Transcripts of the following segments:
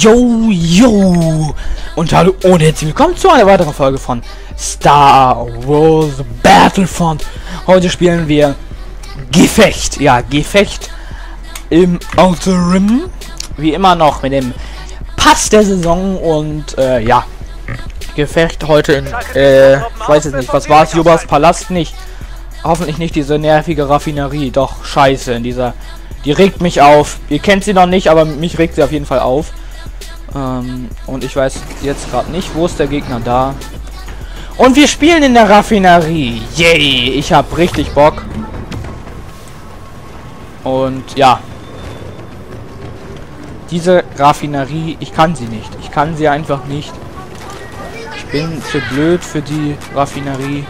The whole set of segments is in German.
Yo, yo! Und hallo und herzlich willkommen zu einer weiteren Folge von Star Wars Battlefront. Heute spielen wir Gefecht. Ja, Gefecht im Outer Rim. Wie immer noch mit dem Pass der Saison und äh, ja. Gefecht heute in, äh, weiß jetzt nicht, was war es? Jubas Palast nicht. Hoffentlich nicht diese nervige Raffinerie. Doch, scheiße, in dieser die regt mich auf. Ihr kennt sie noch nicht, aber mich regt sie auf jeden Fall auf. Ähm, und ich weiß jetzt gerade nicht, wo ist der Gegner da. Und wir spielen in der Raffinerie. Yay, ich habe richtig Bock. Und ja. Diese Raffinerie, ich kann sie nicht. Ich kann sie einfach nicht. Ich bin zu blöd für die Raffinerie.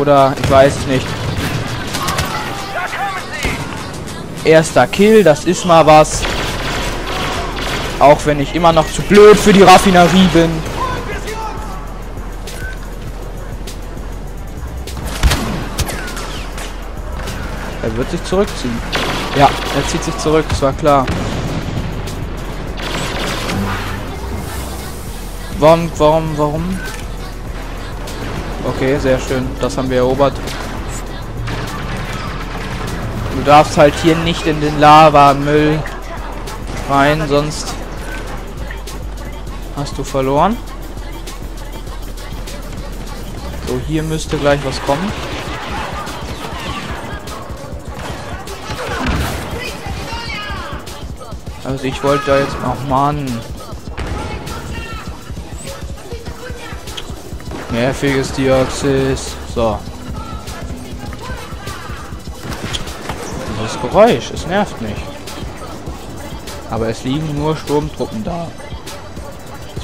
Oder ich weiß nicht. Erster Kill, das ist mal was. Auch wenn ich immer noch zu blöd für die Raffinerie bin. Er wird sich zurückziehen. Ja, er zieht sich zurück, das war klar. Warum, warum, warum? Okay, sehr schön. Das haben wir erobert. Du darfst halt hier nicht in den Lava-Müll rein, sonst hast du verloren. So, hier müsste gleich was kommen. Also ich wollte da jetzt... Ach Mann. Nerviges Dioxis. So. Dieses Geräusch, es nervt mich. Aber es liegen nur Sturmtruppen da.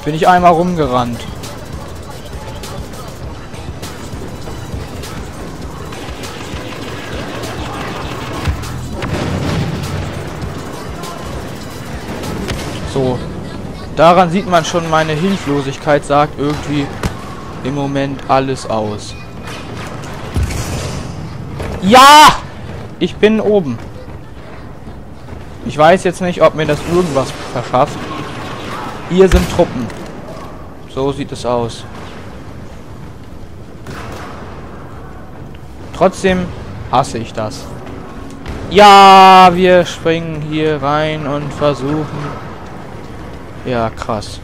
Jetzt bin ich einmal rumgerannt. So. Daran sieht man schon, meine Hilflosigkeit sagt irgendwie im Moment alles aus. Ja! Ich bin oben. Ich weiß jetzt nicht, ob mir das irgendwas verschafft. Hier sind Truppen. So sieht es aus. Trotzdem hasse ich das. Ja, wir springen hier rein und versuchen. Ja, krass.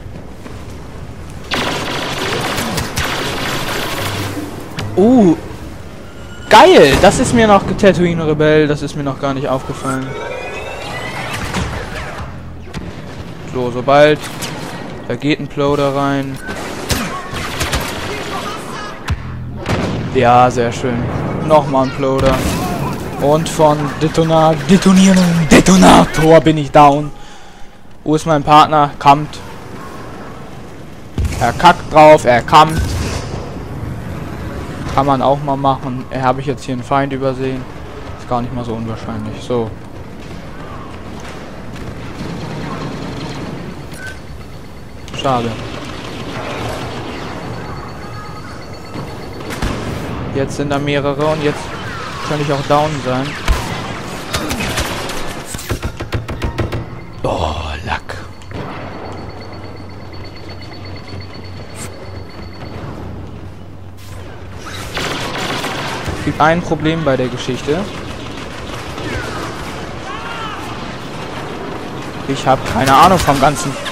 Uh, Geil! Das ist mir noch Tatooine Rebell, das ist mir noch gar nicht aufgefallen. So, sobald da geht ein Ploder rein. Ja, sehr schön. Nochmal ein Ploder. Und von Detona Detonieren Detonator bin ich down. Wo ist mein Partner? Kammt. Er kackt drauf, er kammt. Kann man auch mal machen. Habe ich jetzt hier einen Feind übersehen? Ist gar nicht mal so unwahrscheinlich. So. Schade. Jetzt sind da mehrere und jetzt kann ich auch down sein. Oh, Lack. gibt ein Problem bei der Geschichte. Ich habe keine Ahnung vom Ganzen.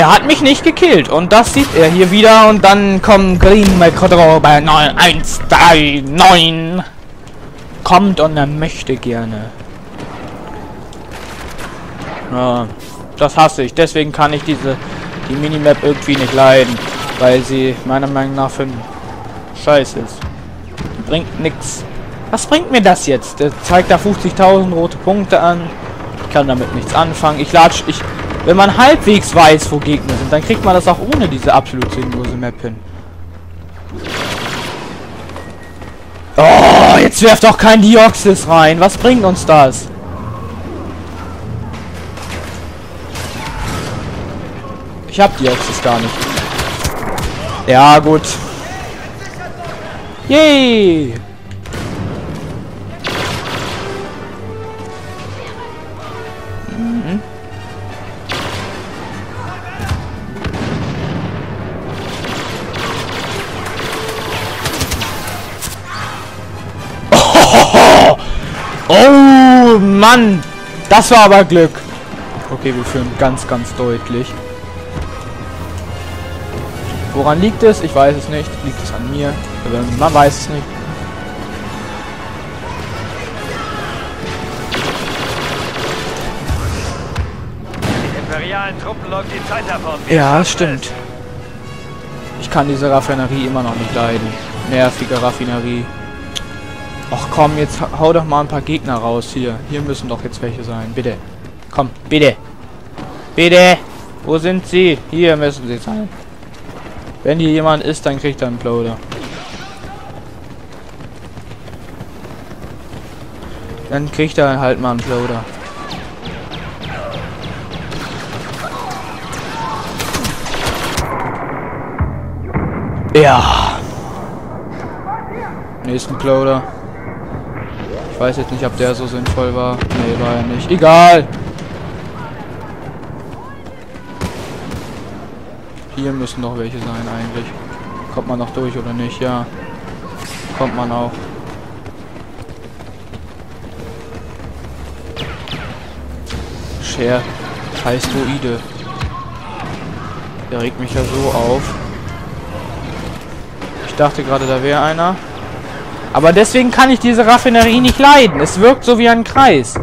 Er hat mich nicht gekillt und das sieht er hier wieder und dann kommt Green McCodro bei 9139. Kommt und er möchte gerne. Ja, das hasse ich. Deswegen kann ich diese die Minimap irgendwie nicht leiden, weil sie meiner Meinung nach für scheiße ist. Bringt nix. Was bringt mir das jetzt? Der zeigt da 50.000 rote Punkte an. Ich kann damit nichts anfangen. Ich latsch, ich... Wenn man halbwegs weiß, wo Gegner sind, dann kriegt man das auch ohne diese absolut sinnlose Map hin. Oh, jetzt werft doch kein Dioxis rein. Was bringt uns das? Ich hab Dioxis gar nicht. Ja, gut. Yay! Mann! Das war aber Glück. Okay, wir führen ganz, ganz deutlich. Woran liegt es? Ich weiß es nicht. Liegt es an mir? Man weiß es nicht. imperialen Truppen läuft die Zeit davon. Ja, stimmt. Ich kann diese Raffinerie immer noch nicht leiden. Nervige Raffinerie. Ach komm, jetzt hau doch mal ein paar Gegner raus hier. Hier müssen doch jetzt welche sein. Bitte. Komm, bitte. Bitte. Wo sind sie? Hier müssen sie sein. Wenn hier jemand ist, dann kriegt er einen Ploder. Dann kriegt er halt mal einen Ploder. Ja. Nächsten Ploder. Ich weiß jetzt nicht, ob der so sinnvoll war. Nee, war er nicht. Egal. Hier müssen noch welche sein eigentlich. Kommt man noch durch oder nicht? Ja. Kommt man auch. Share. Scheiß Droide. Der regt mich ja so auf dachte gerade, da wäre einer. Aber deswegen kann ich diese Raffinerie nicht leiden. Es wirkt so wie ein Kreis.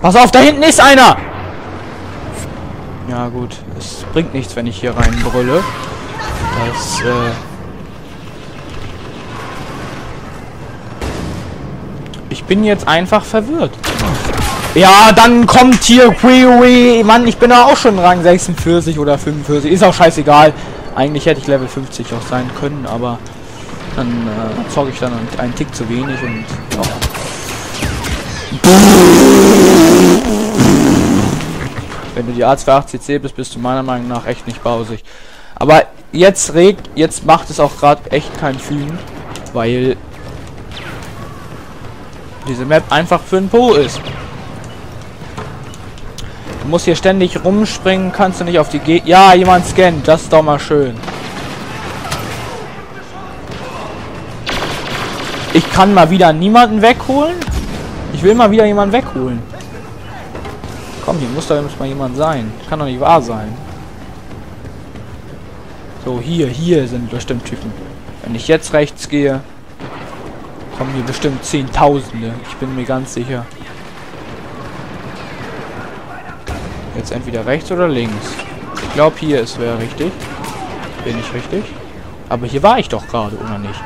Pass auf, da hinten ist einer! Ja gut, es bringt nichts, wenn ich hier reinbrülle. Das, äh... Ich bin jetzt einfach verwirrt. Ja, dann kommt hier Query. Mann, ich bin da auch schon Rang 46 oder 45. Ist auch scheißegal. Eigentlich hätte ich Level 50 auch sein können, aber dann äh, zocke ich dann einen Tick zu wenig und ja. Wenn du die A28C bist, bist du meiner Meinung nach echt nicht bausig. Aber jetzt regt, jetzt macht es auch gerade echt keinen Fühlen, weil diese Map einfach für ein Po ist. Du musst hier ständig rumspringen, kannst du nicht auf die G... Ja, jemand scannt, das ist doch mal schön. Ich kann mal wieder niemanden wegholen? Ich will mal wieder jemanden wegholen. Komm, hier muss doch mal jemand sein. Kann doch nicht wahr sein. So, hier, hier sind bestimmt Typen. Wenn ich jetzt rechts gehe, kommen hier bestimmt Zehntausende. Ich bin mir ganz sicher. Jetzt entweder rechts oder links. Ich glaube, hier ist wäre richtig. Bin ich richtig? Aber hier war ich doch gerade, oder nicht?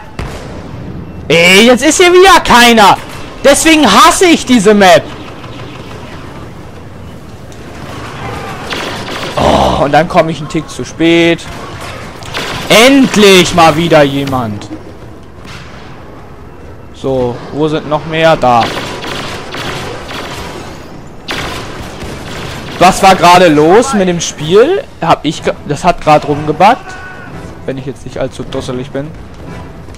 Ey, jetzt ist hier wieder keiner! Deswegen hasse ich diese Map! Oh, und dann komme ich einen Tick zu spät. Endlich mal wieder jemand. So, wo sind noch mehr? Da. Was war gerade los mit dem Spiel? Hab ich... Das hat gerade rumgebackt. Wenn ich jetzt nicht allzu dusselig bin.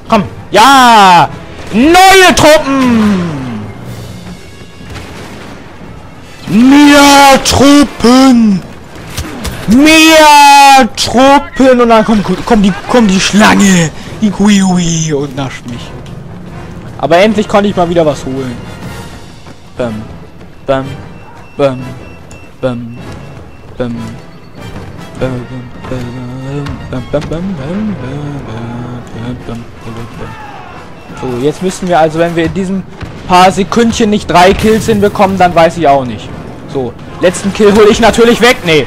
Komm. Ja! Neue Truppen! Mehr Truppen! Mehr Truppen! Und dann kommt, kommt, die, kommt die Schlange! Die Quiui und nascht mich. Aber endlich konnte ich mal wieder was holen. Bam. Bam. So, jetzt müssen wir also, wenn wir in diesem paar Sekündchen nicht drei Kills hinbekommen, dann weiß ich auch nicht. So, letzten Kill hole ich natürlich weg. Nee.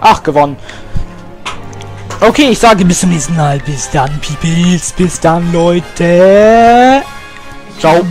Ach, gewonnen. Okay, ich sage bis zum nächsten Mal. Bis dann, Peoples. Bis dann, Leute. Ciao.